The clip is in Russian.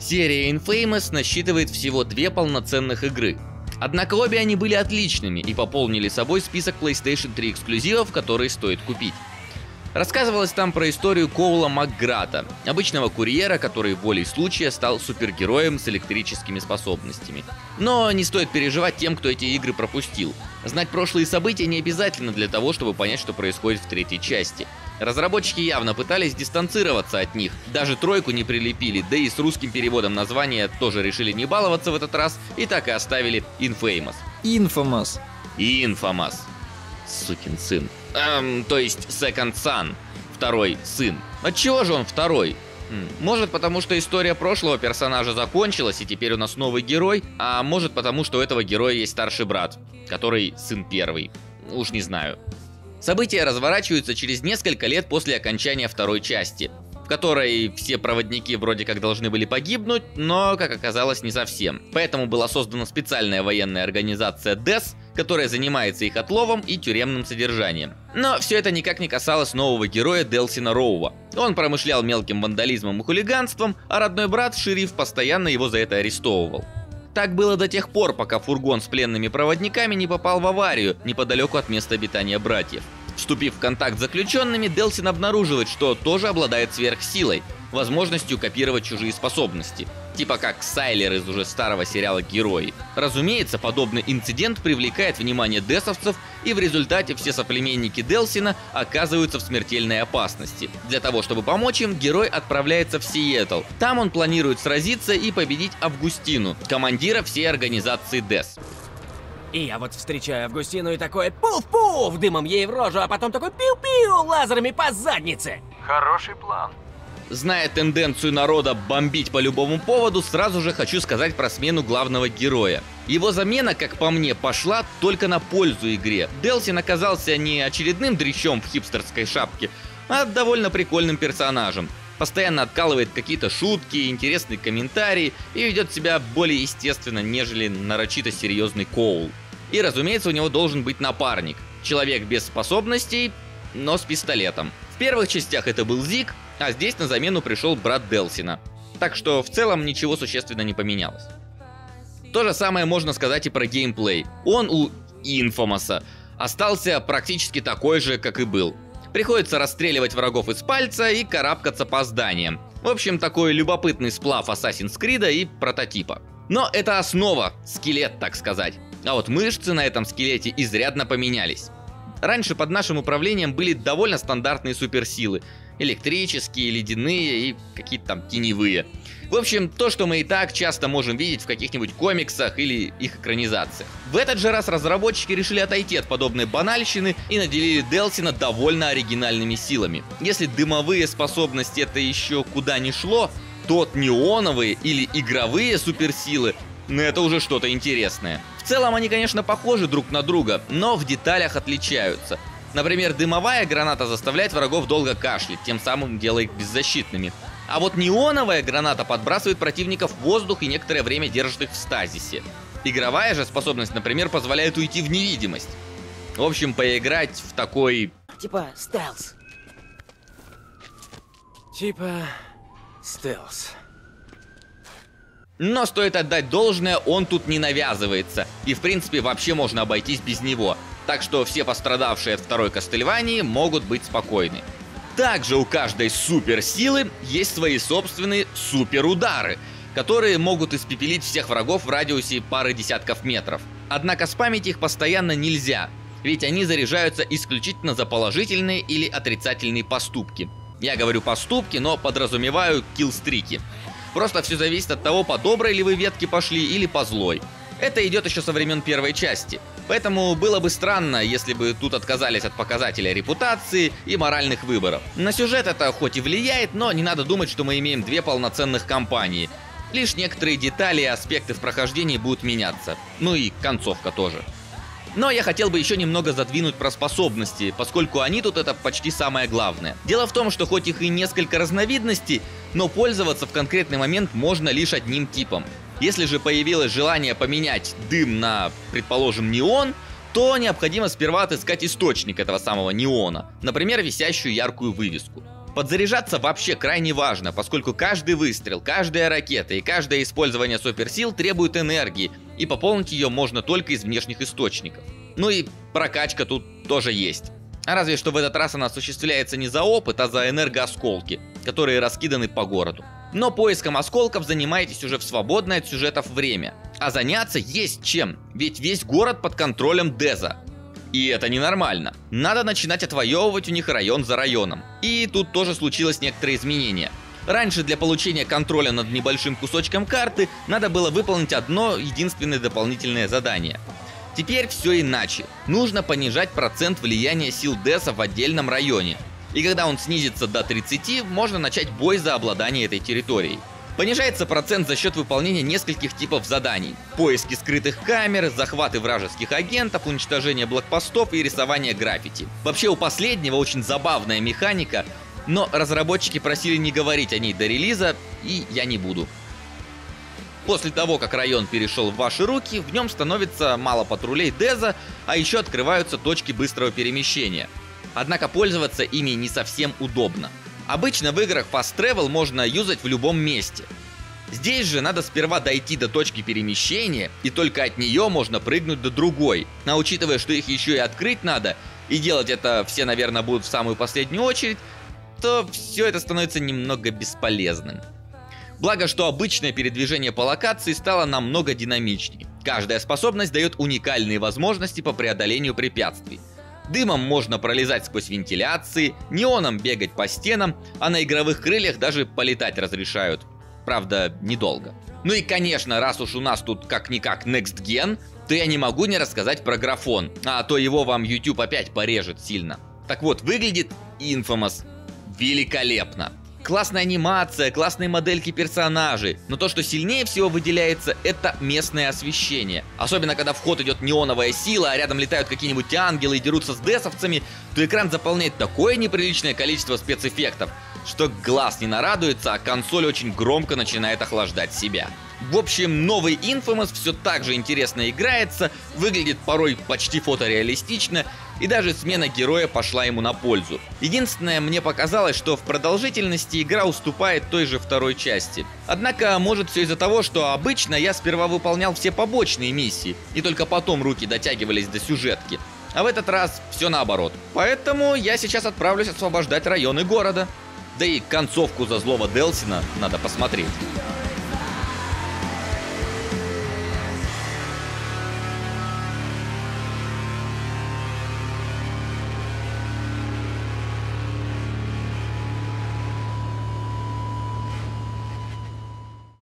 Серия Infamous насчитывает всего две полноценных игры. Однако обе они были отличными и пополнили собой список PlayStation 3 эксклюзивов, которые стоит купить. Рассказывалось там про историю Коула Макграта, обычного курьера, который волей случая стал супергероем с электрическими способностями. Но не стоит переживать тем, кто эти игры пропустил. Знать прошлые события не обязательно для того, чтобы понять, что происходит в третьей части. Разработчики явно пытались дистанцироваться от них, даже тройку не прилепили, да и с русским переводом названия тоже решили не баловаться в этот раз и так и оставили Infamous. Infamous. Infamous. Сукин сын. Эм, то есть Second Son, второй сын. Отчего же он второй? Может потому, что история прошлого персонажа закончилась, и теперь у нас новый герой, а может потому, что у этого героя есть старший брат, который сын первый. Уж не знаю. События разворачиваются через несколько лет после окончания второй части, в которой все проводники вроде как должны были погибнуть, но, как оказалось, не совсем. Поэтому была создана специальная военная организация DES, которая занимается их отловом и тюремным содержанием. Но все это никак не касалось нового героя Делсина Роува. Он промышлял мелким вандализмом и хулиганством, а родной брат, шериф, постоянно его за это арестовывал. Так было до тех пор, пока фургон с пленными проводниками не попал в аварию неподалеку от места обитания братьев. Вступив в контакт с заключенными, Делсин обнаруживает, что тоже обладает сверхсилой, возможностью копировать чужие способности, типа как Сайлер из уже старого сериала «Герои». Разумеется, подобный инцидент привлекает внимание десовцев, и в результате все соплеменники Делсина оказываются в смертельной опасности. Для того, чтобы помочь им, герой отправляется в Сиэтл. Там он планирует сразиться и победить Августину, командира всей организации Дес. И я вот встречаю Августину и такой пуф-пуф дымом ей в рожу, а потом такой пиу-пиу лазерами по заднице. Хороший план. Зная тенденцию народа бомбить по любому поводу, сразу же хочу сказать про смену главного героя. Его замена, как по мне, пошла только на пользу игре. Делсин оказался не очередным дрищом в хипстерской шапке, а довольно прикольным персонажем. Постоянно откалывает какие-то шутки, интересные комментарии и ведет себя более естественно, нежели нарочито серьезный Коул. И разумеется, у него должен быть напарник. Человек без способностей, но с пистолетом. В первых частях это был Зик, а здесь на замену пришел брат Делсина. Так что в целом ничего существенно не поменялось. То же самое можно сказать и про геймплей. Он у Инфомаса остался практически такой же, как и был. Приходится расстреливать врагов из пальца и карабкаться по зданиям. В общем, такой любопытный сплав Assassin's Creed и прототипа. Но это основа, скелет, так сказать. А вот мышцы на этом скелете изрядно поменялись. Раньше под нашим управлением были довольно стандартные суперсилы. Электрические, ледяные и какие-то там теневые. В общем, то, что мы и так часто можем видеть в каких-нибудь комиксах или их экранизациях. В этот же раз разработчики решили отойти от подобной банальщины и наделили Делсина довольно оригинальными силами. Если дымовые способности это еще куда ни шло, то неоновые или игровые суперсилы но это уже что-то интересное. В целом они, конечно, похожи друг на друга, но в деталях отличаются. Например, дымовая граната заставляет врагов долго кашлять, тем самым делая их беззащитными. А вот неоновая граната подбрасывает противников в воздух и некоторое время держит их в стазисе. Игровая же способность, например, позволяет уйти в невидимость. В общем, поиграть в такой... Типа стелс. Типа стелс. Но стоит отдать должное, он тут не навязывается. И в принципе вообще можно обойтись без него. Так что все пострадавшие от второй Кастельвании могут быть спокойны. Также у каждой суперсилы есть свои собственные суперудары, которые могут испепелить всех врагов в радиусе пары десятков метров. Однако спамить их постоянно нельзя, ведь они заряжаются исключительно за положительные или отрицательные поступки. Я говорю поступки, но подразумеваю киллстрики. Просто все зависит от того, по доброй ли вы ветке пошли или по злой. Это идет еще со времен первой части. Поэтому было бы странно, если бы тут отказались от показателя репутации и моральных выборов. На сюжет это хоть и влияет, но не надо думать, что мы имеем две полноценных кампании. Лишь некоторые детали и аспекты в прохождении будут меняться. Ну и концовка тоже. Но я хотел бы еще немного задвинуть про способности, поскольку они тут это почти самое главное. Дело в том, что хоть их и несколько разновидностей, но пользоваться в конкретный момент можно лишь одним типом. Если же появилось желание поменять дым на, предположим, неон, то необходимо сперва отыскать источник этого самого неона, например, висящую яркую вывеску. Подзаряжаться вообще крайне важно, поскольку каждый выстрел, каждая ракета и каждое использование суперсил требует энергии, и пополнить ее можно только из внешних источников. Ну и прокачка тут тоже есть. А разве что в этот раз она осуществляется не за опыт, а за энергоосколки, которые раскиданы по городу. Но поиском осколков занимаетесь уже в свободное от сюжетов время. А заняться есть чем, ведь весь город под контролем Деза. И это ненормально. Надо начинать отвоевывать у них район за районом. И тут тоже случилось некоторые изменения. Раньше для получения контроля над небольшим кусочком карты надо было выполнить одно единственное дополнительное задание. Теперь все иначе. Нужно понижать процент влияния сил Деса в отдельном районе. И когда он снизится до 30, можно начать бой за обладание этой территорией. Понижается процент за счет выполнения нескольких типов заданий. Поиски скрытых камер, захваты вражеских агентов, уничтожение блокпостов и рисование граффити. Вообще у последнего очень забавная механика, но разработчики просили не говорить о ней до релиза, и я не буду. После того, как район перешел в ваши руки, в нем становится мало патрулей Деза, а еще открываются точки быстрого перемещения. Однако пользоваться ими не совсем удобно. Обычно в играх Fast Travel можно юзать в любом месте. Здесь же надо сперва дойти до точки перемещения, и только от нее можно прыгнуть до другой. А учитывая, что их еще и открыть надо, и делать это все, наверное, будут в самую последнюю очередь, то все это становится немного бесполезным. Благо, что обычное передвижение по локации стало намного динамичнее. Каждая способность дает уникальные возможности по преодолению препятствий. Дымом можно пролезать сквозь вентиляции, неоном бегать по стенам, а на игровых крыльях даже полетать разрешают. Правда, недолго. Ну и конечно, раз уж у нас тут как-никак Next Gen, то я не могу не рассказать про графон, а то его вам YouTube опять порежет сильно. Так вот, выглядит Infamous великолепно. Классная анимация, классные модельки персонажей. Но то, что сильнее всего выделяется, это местное освещение. Особенно, когда в ход идет неоновая сила, а рядом летают какие-нибудь ангелы и дерутся с десовцами, то экран заполняет такое неприличное количество спецэффектов, что глаз не нарадуется, а консоль очень громко начинает охлаждать себя. В общем, новый Infamous все так же интересно играется, выглядит порой почти фотореалистично, и даже смена героя пошла ему на пользу. Единственное, мне показалось, что в продолжительности игра уступает той же второй части. Однако, может все из-за того, что обычно я сперва выполнял все побочные миссии, и только потом руки дотягивались до сюжетки. А в этот раз все наоборот. Поэтому я сейчас отправлюсь освобождать районы города. Да и концовку за злого Делсина надо посмотреть.